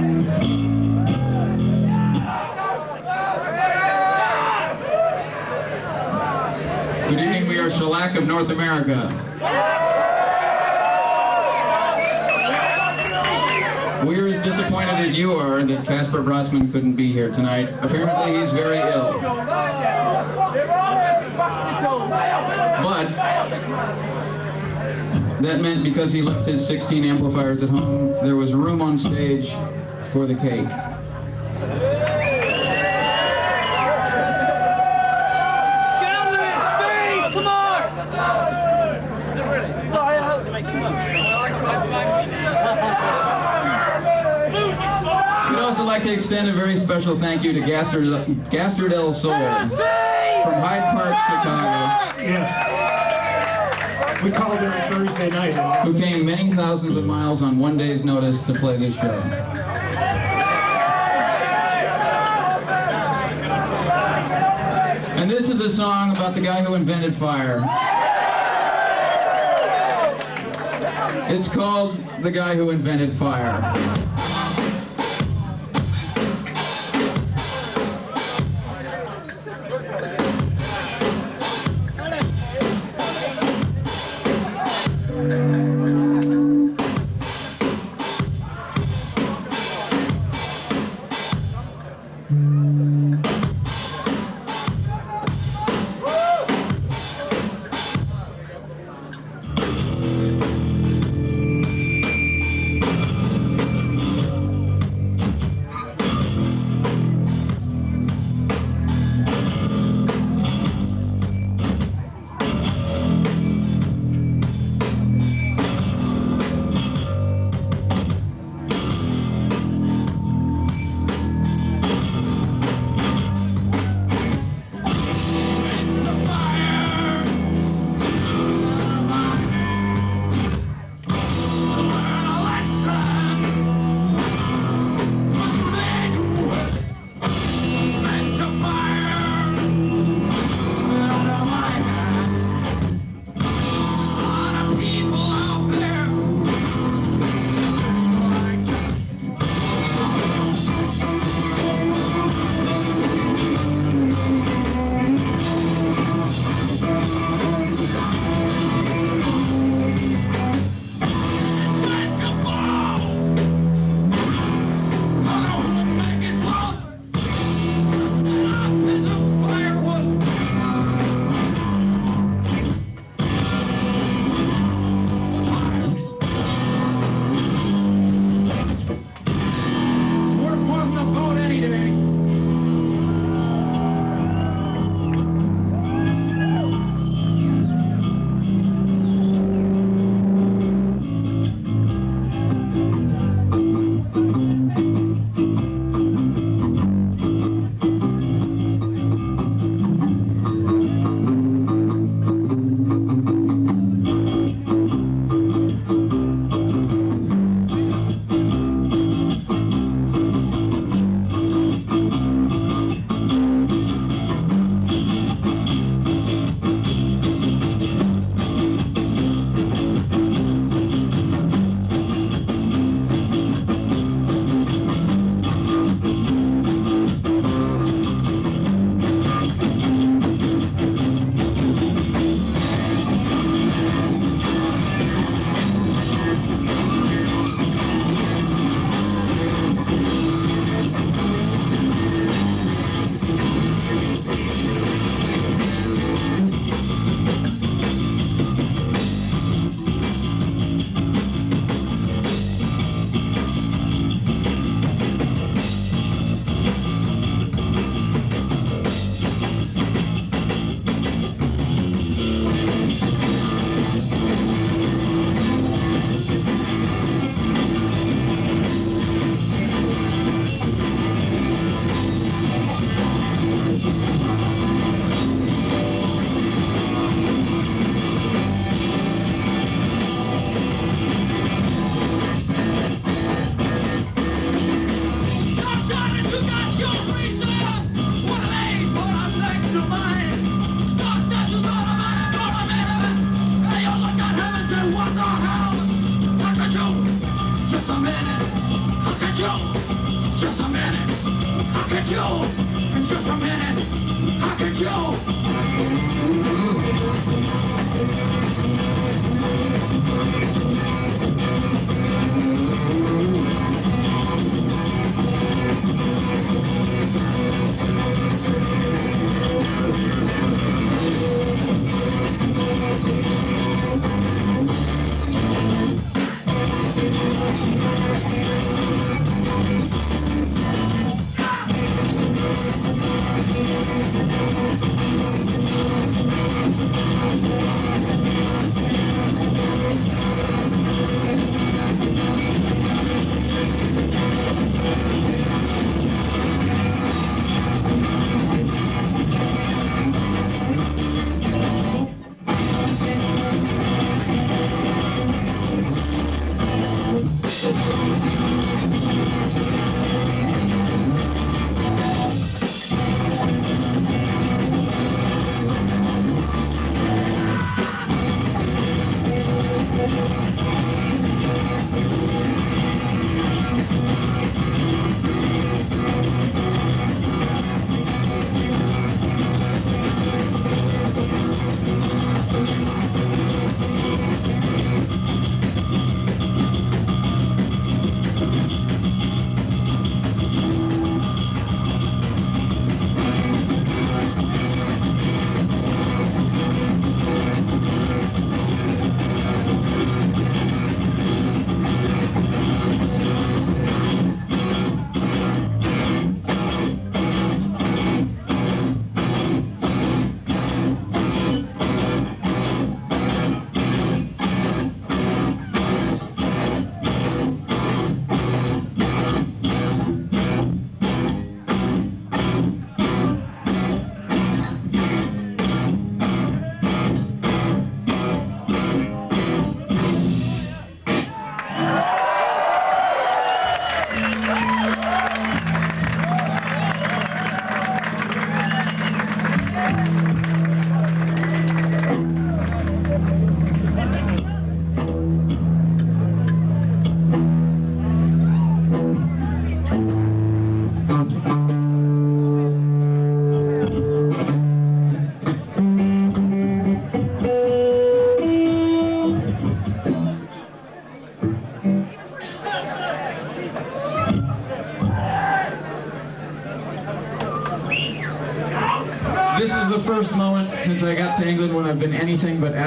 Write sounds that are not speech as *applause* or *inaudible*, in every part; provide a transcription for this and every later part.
Good evening, we are Shellac of North America. We're as disappointed as you are that Caspar Brötzmann couldn't be here tonight. Apparently he's very ill. But that meant because he left his 16 amplifiers at home, there was room on stage for the cake. Get over there, Steve! Come on! We'd also like to extend a very special thank you to Gastr, Gastr del Sol from Hyde Park, Chicago, Yes. We called her Thursday night. who came many thousands of miles on one day's notice to play this show. And this is a song about the guy who invented fire. It's called The Guy Who Invented Fire.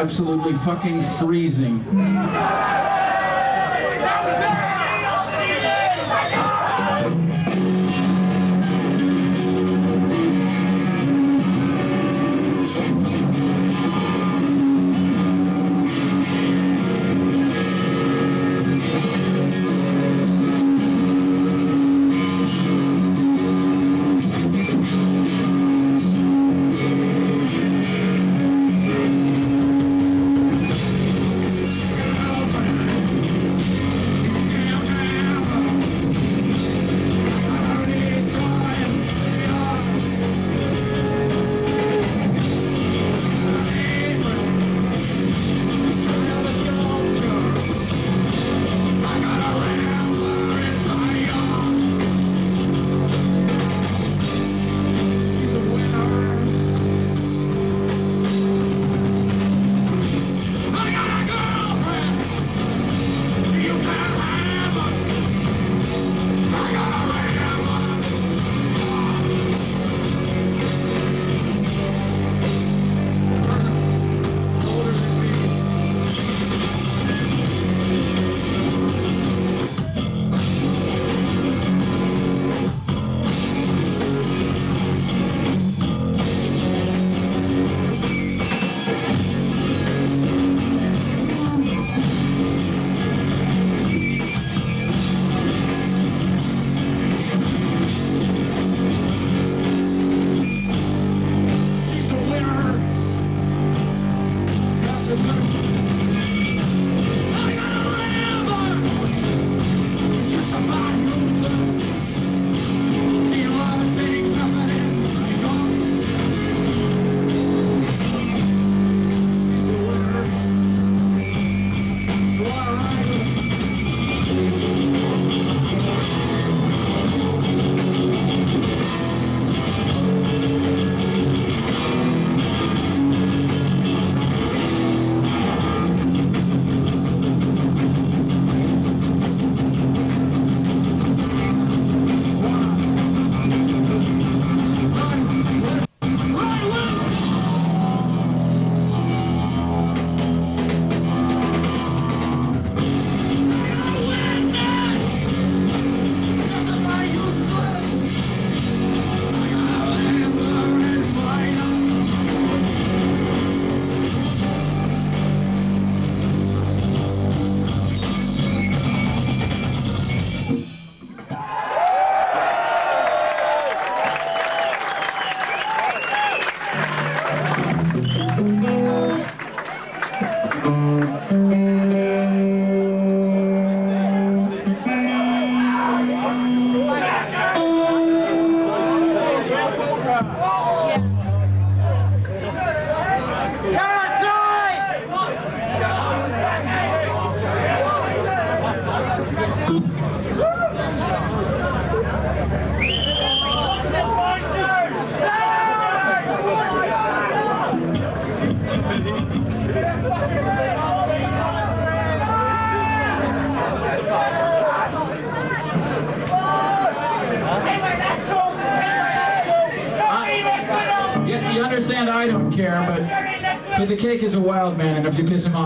Absolutely fucking freezing.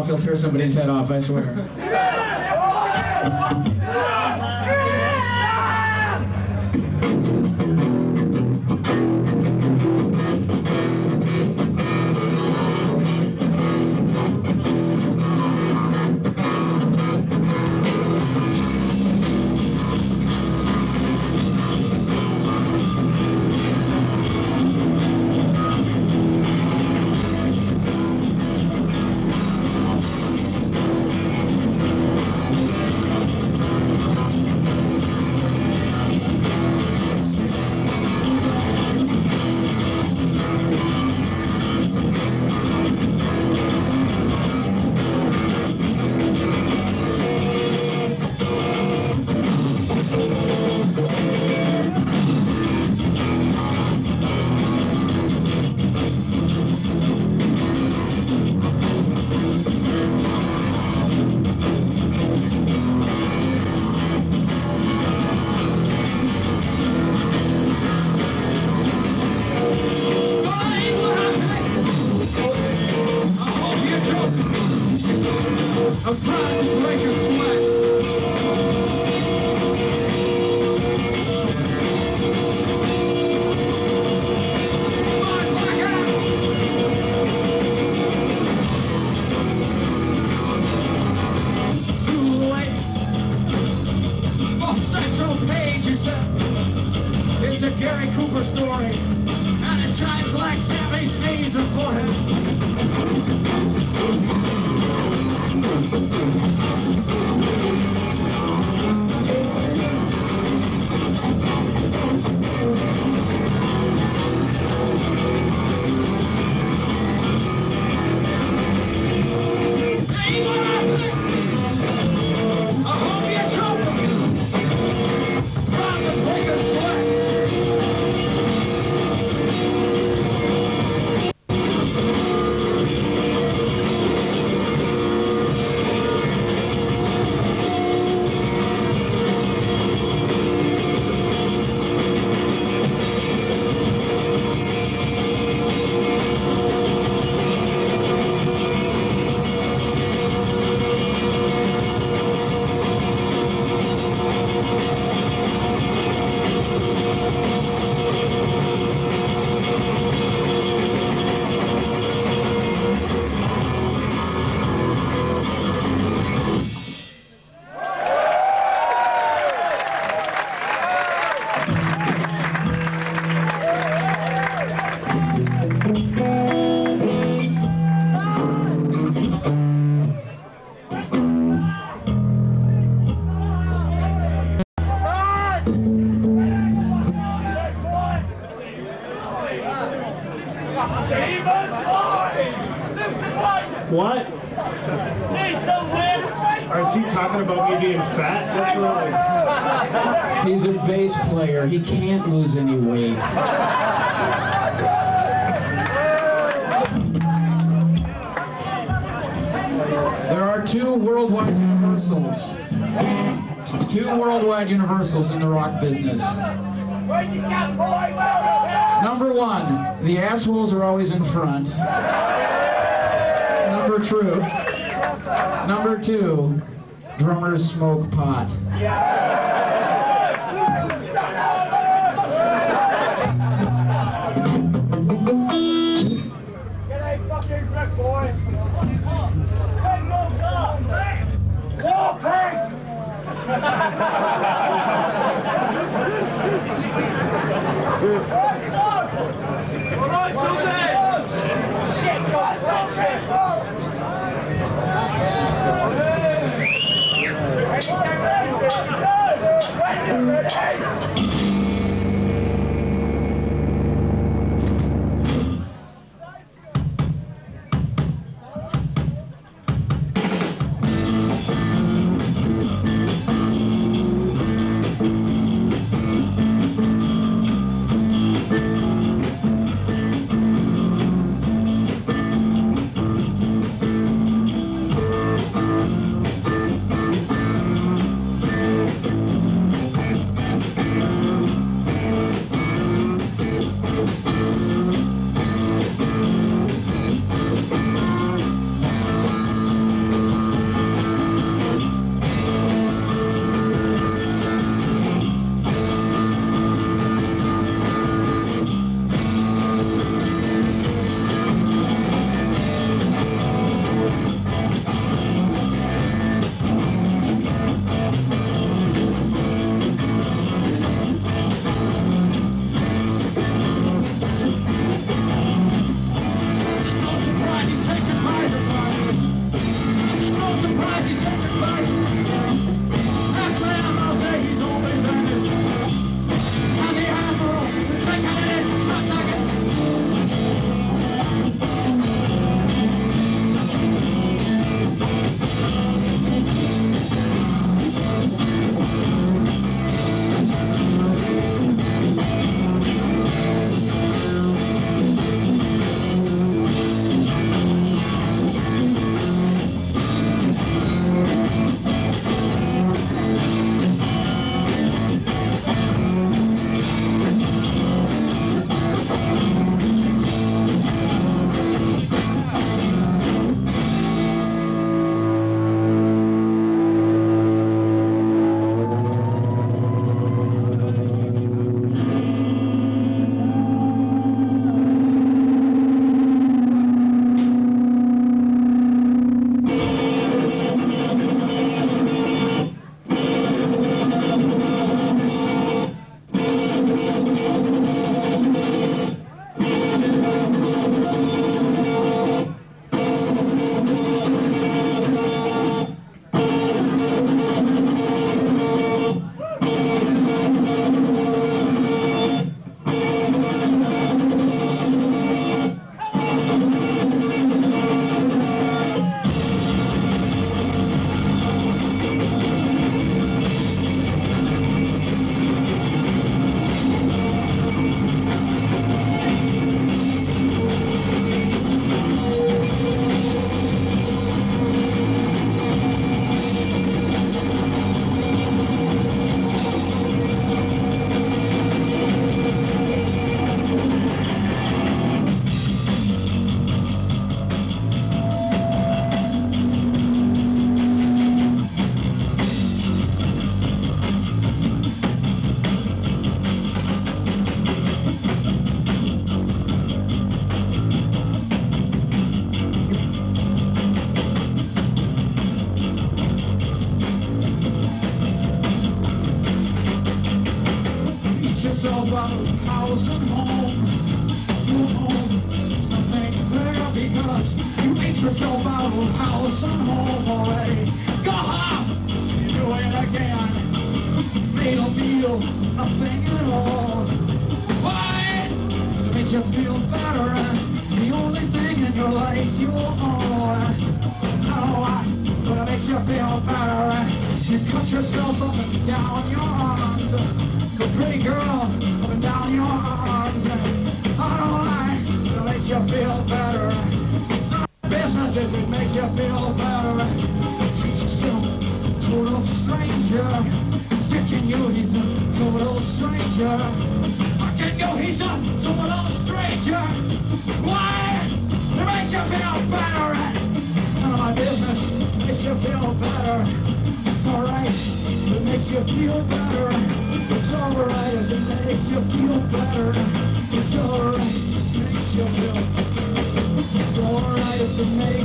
He'll tear somebody's head off, I swear.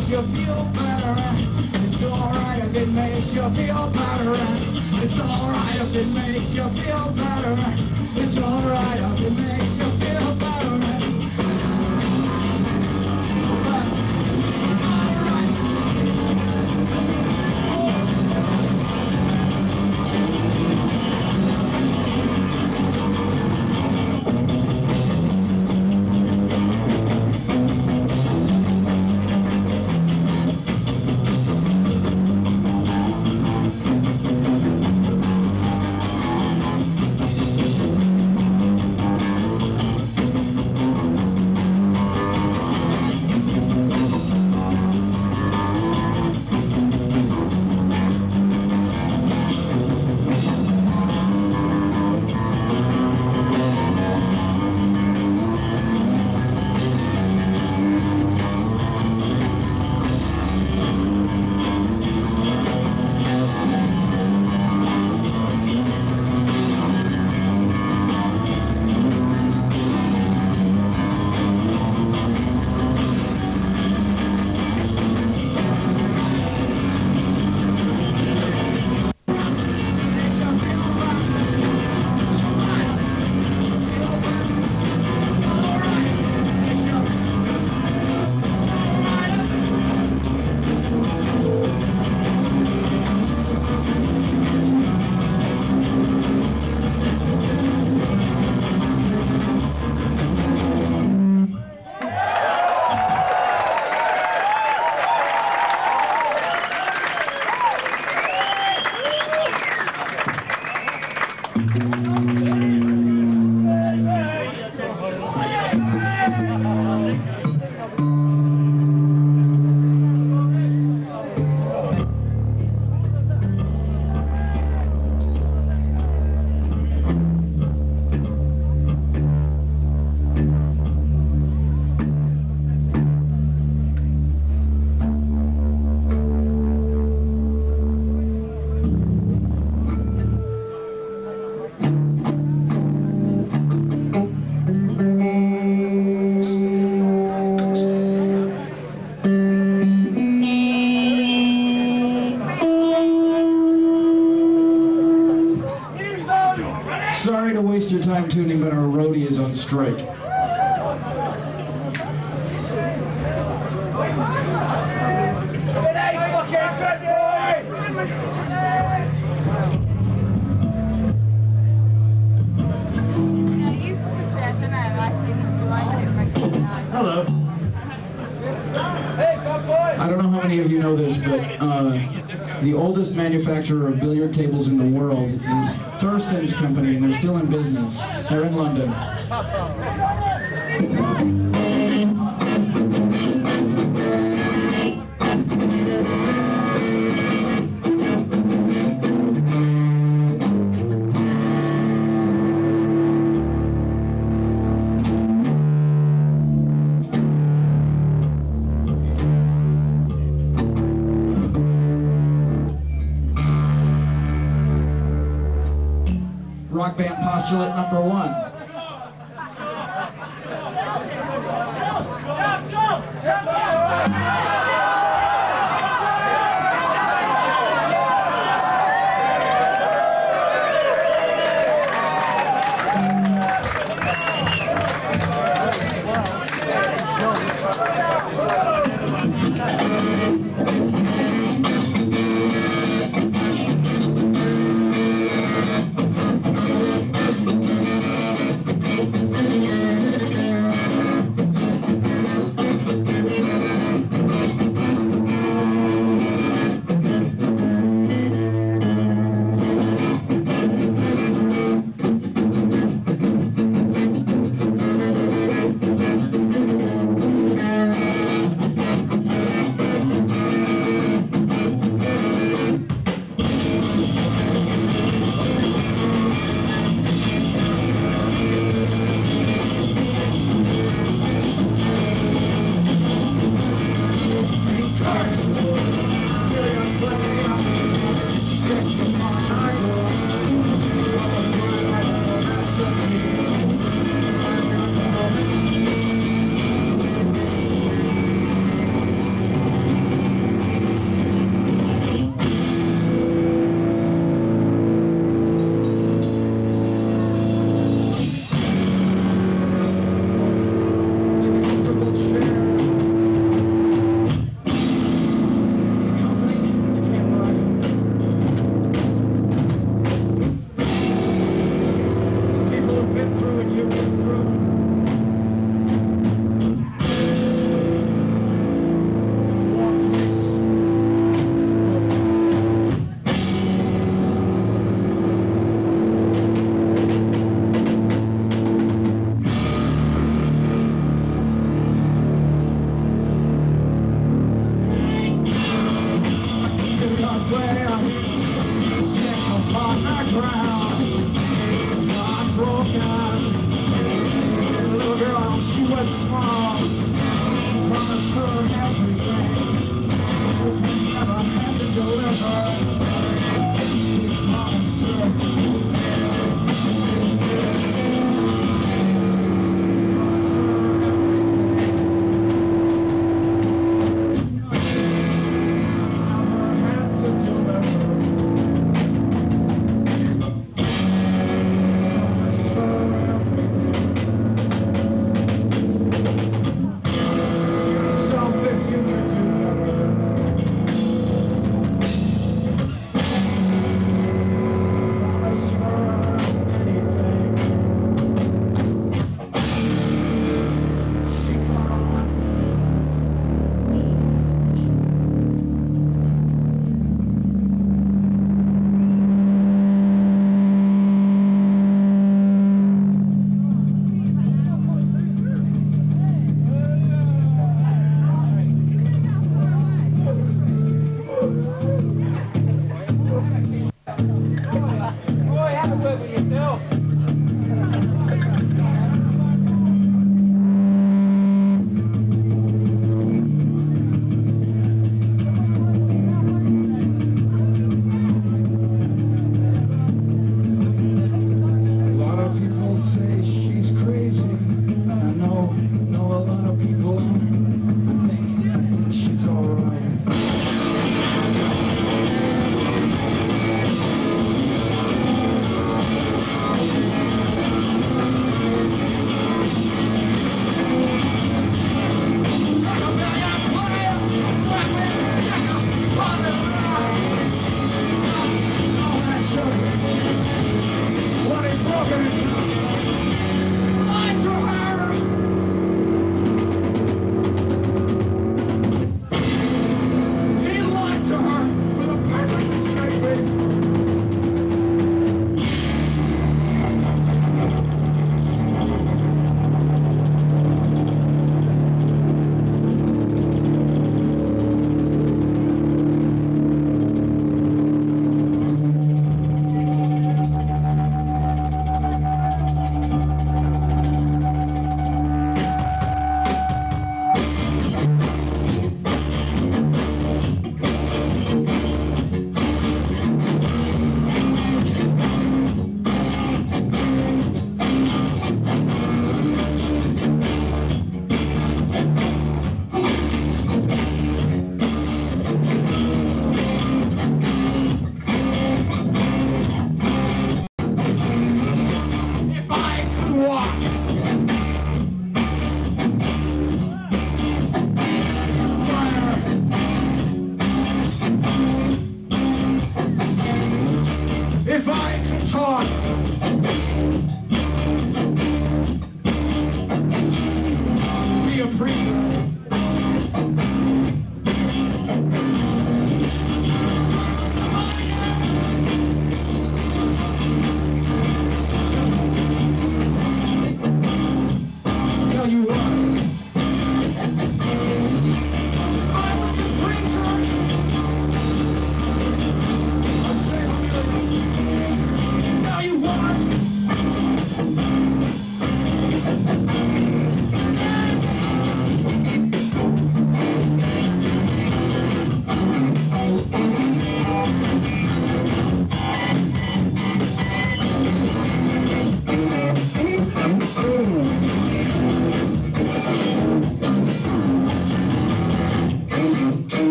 makes you feel better. It's alright if it makes you feel better. It's alright if it makes you feel better. It's alright if it makes you straight. Hello. I don't know how many of you know this, but uh, the oldest manufacturer of billiard tables in the world is Thurston's Company, and they're still in business. rock band postulate number one.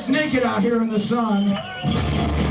us naked out here in the sun.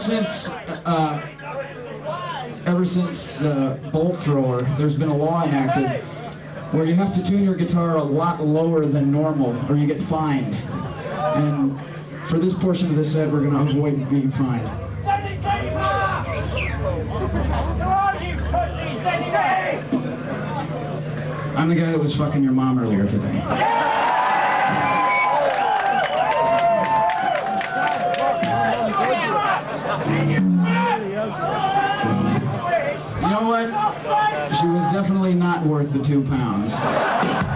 Since uh, ever since uh, Bolt Thrower, there's been a law enacted where you have to tune your guitar a lot lower than normal, or you get fined. And for this portion of the set, we're going to avoid being fined. I'm the guy that was fucking your mom earlier today. Not worth the two pounds.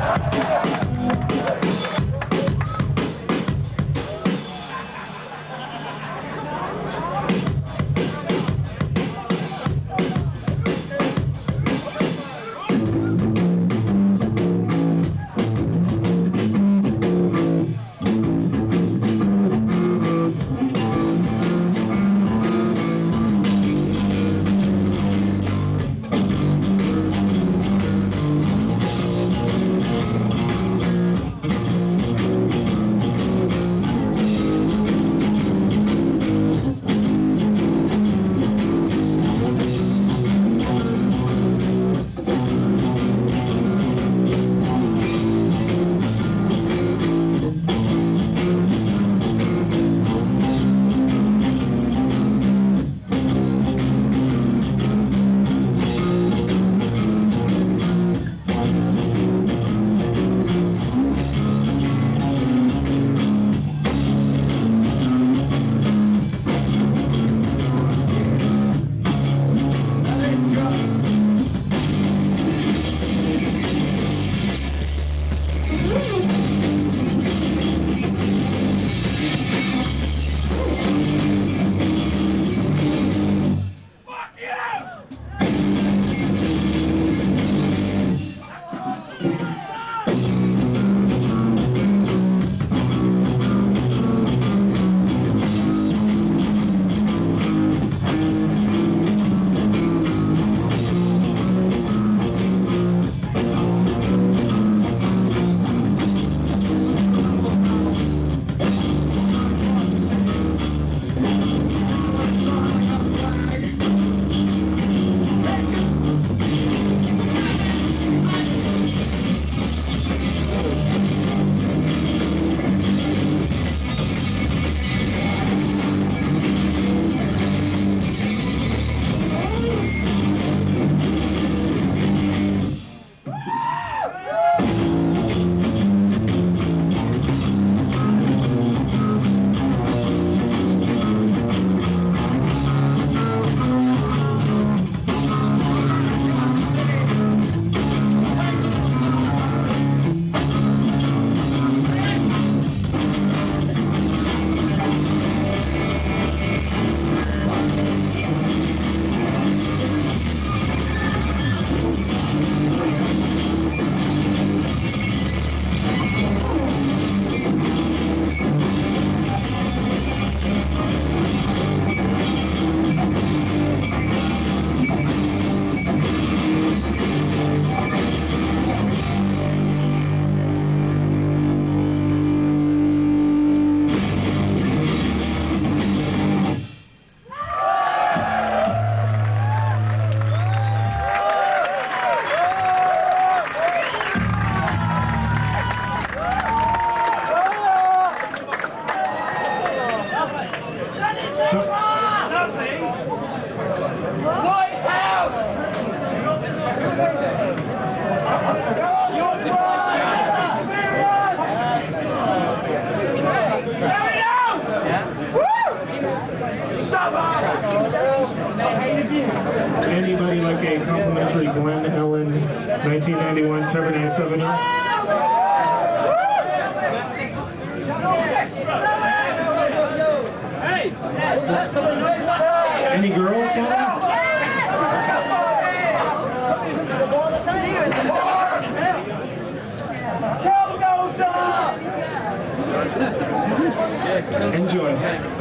Enjoy.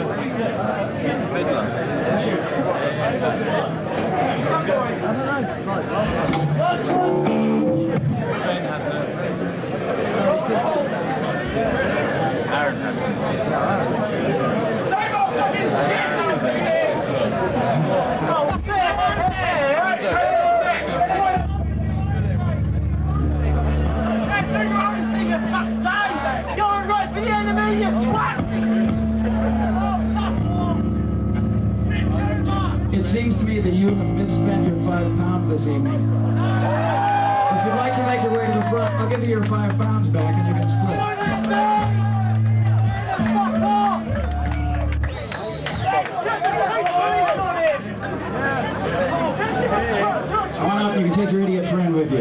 That you have misspent your five pounds this evening. If you'd like to make your way to the front, I'll give you your five pounds back and you can split. Come on up, you can take your idiot friend with you.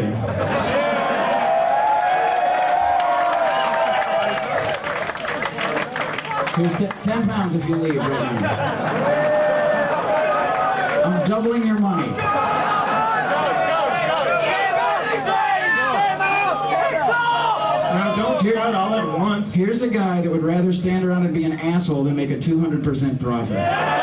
Here's 10 pounds if you leave right now. Doubling your money. Now don't do it all at once. Here's a guy that would rather stand around and be an asshole than make a 200% profit.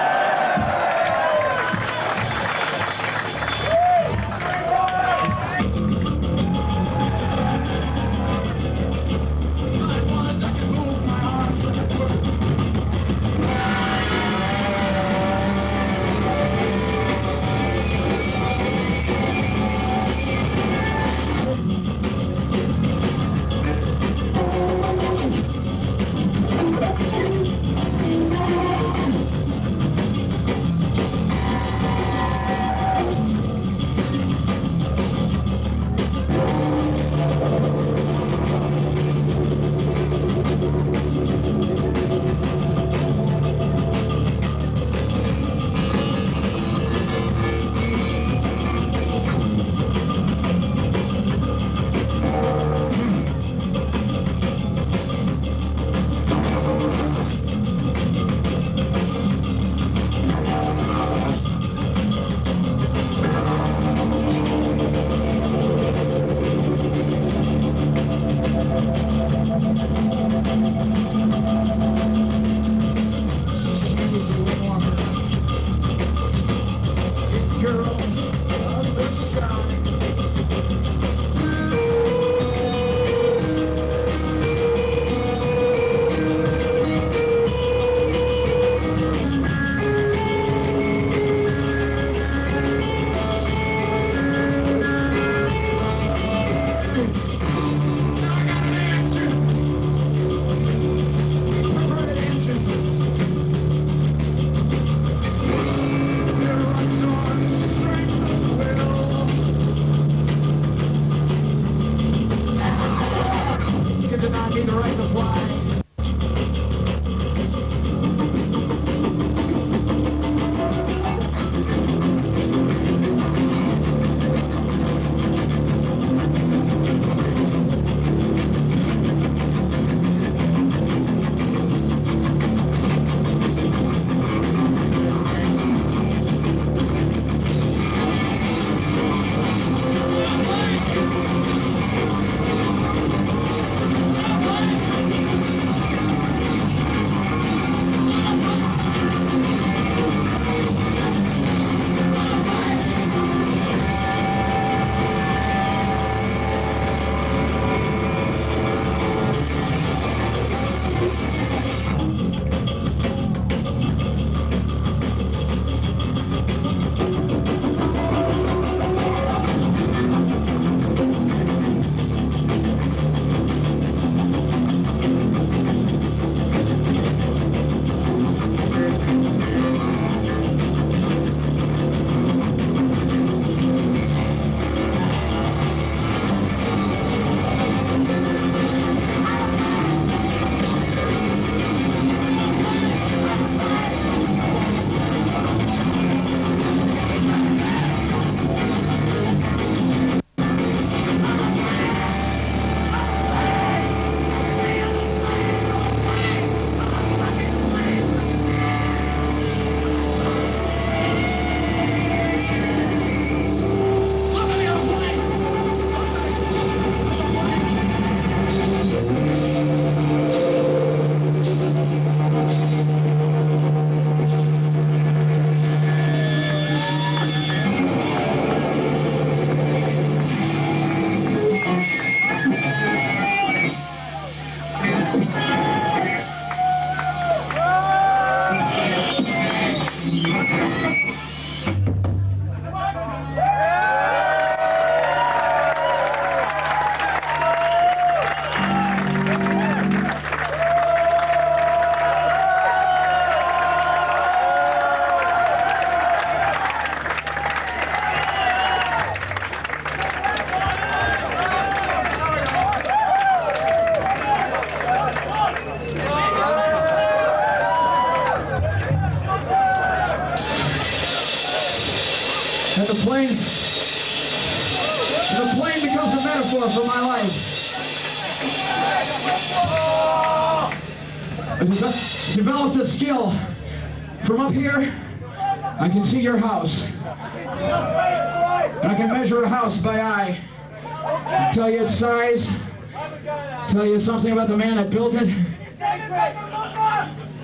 Something about the man that built it.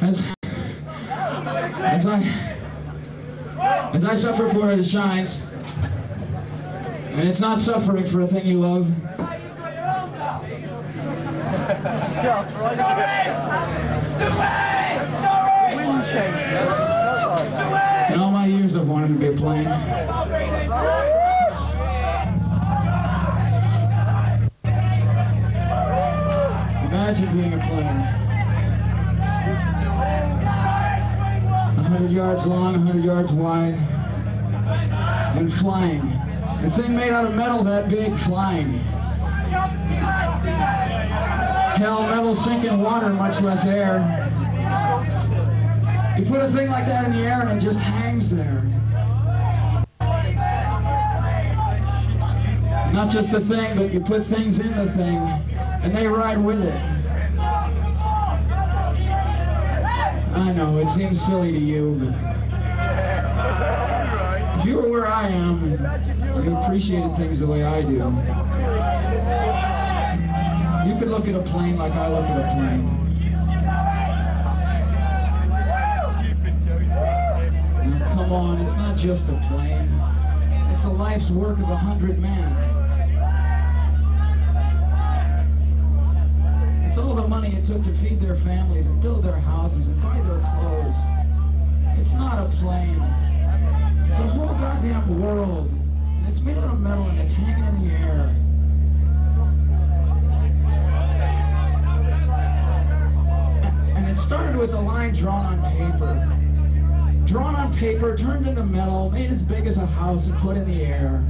As, as I as I suffer for it, it shines. And it's not suffering for a thing you love. Yards long, hundred yards wide, and flying. A thing made out of metal that big, flying. Hell, metal sink in water, much less air. You put a thing like that in the air and it just hangs there. Not just the thing, but you put things in the thing and they ride with it. I know, it seems silly to you, but if you were where I am and you appreciated things the way I do, you could look at a plane like I look at a plane. Come on, it's not just a plane. It's a life's work of a hundred men. Took to feed their families and build their houses and buy their clothes. It's not a plane. It's a whole goddamn world. And it's made out of metal and it's hanging in the air. And it started with a line drawn on paper. Drawn on paper, turned into metal, made as big as a house and put in the air.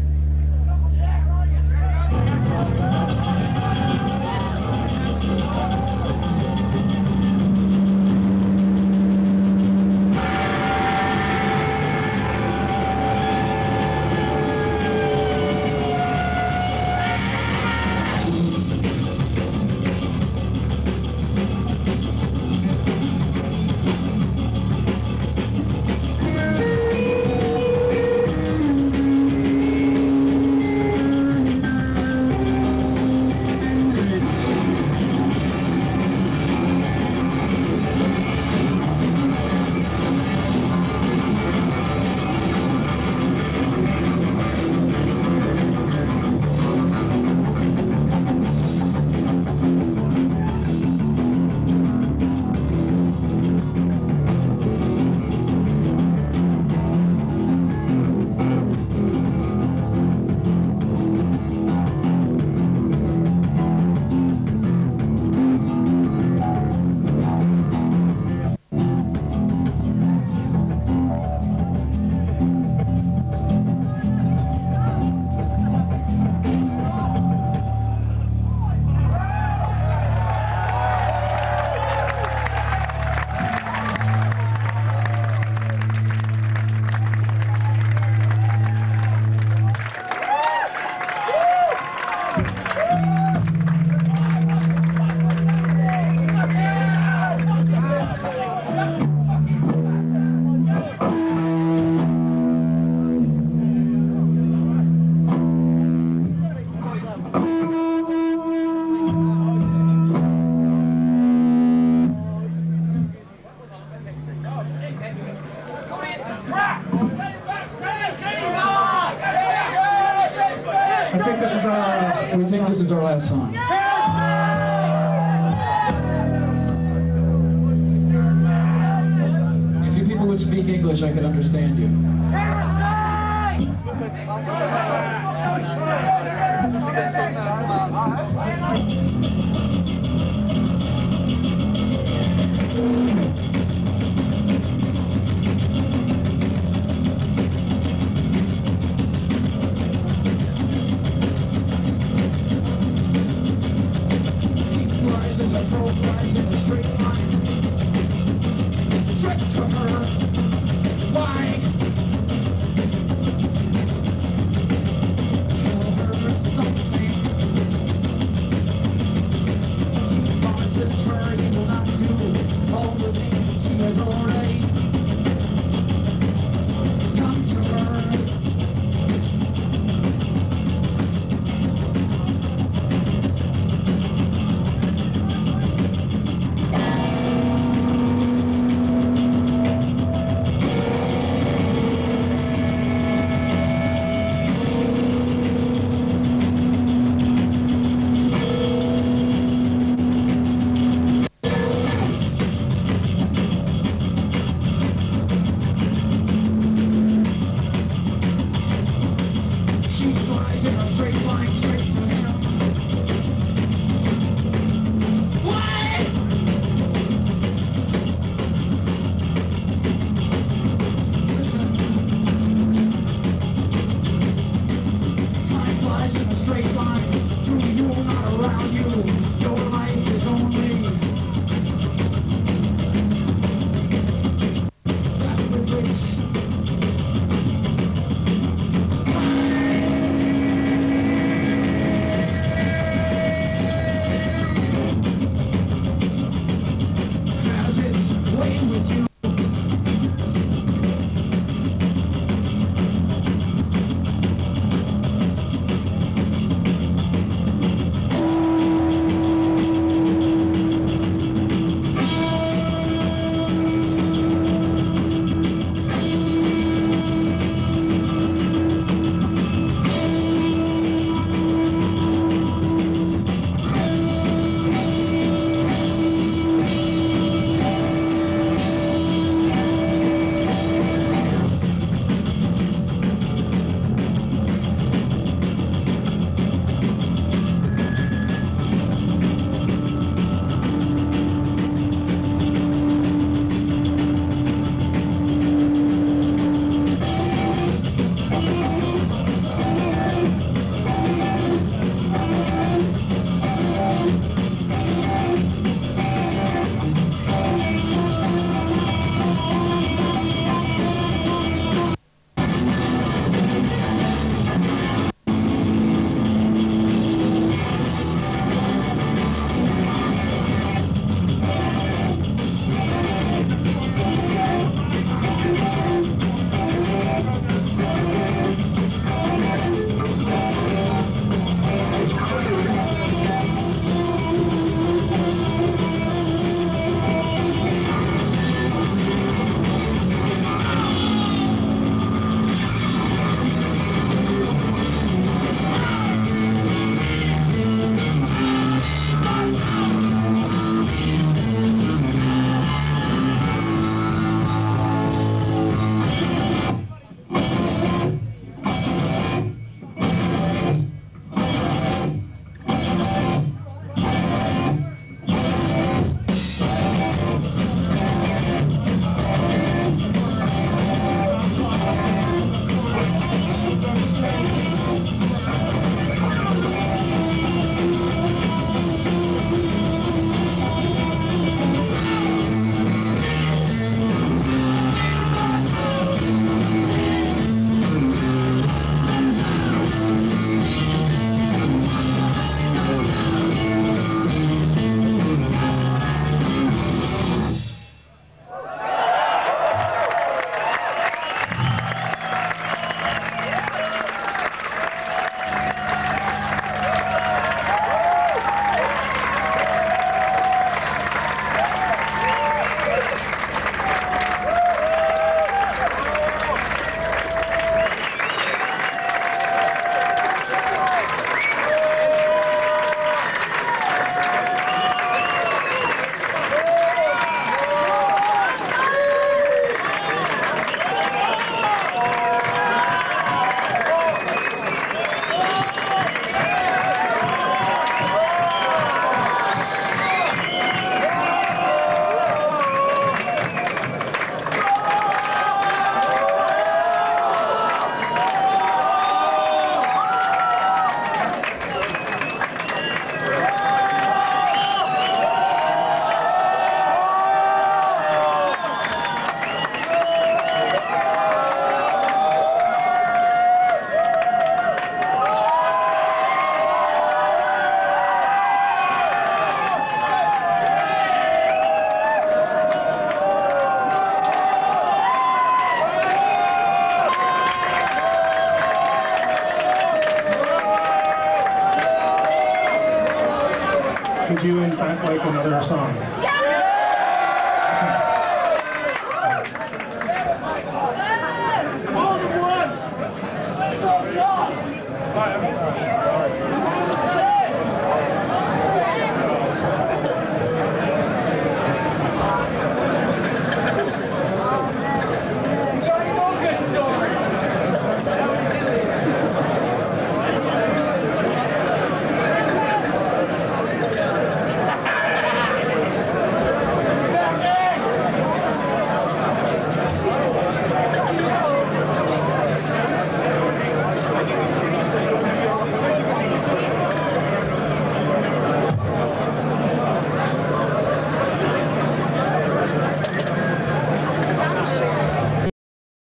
If you people would speak English, I could understand you. He *laughs* flies in a straight line. Trick to her.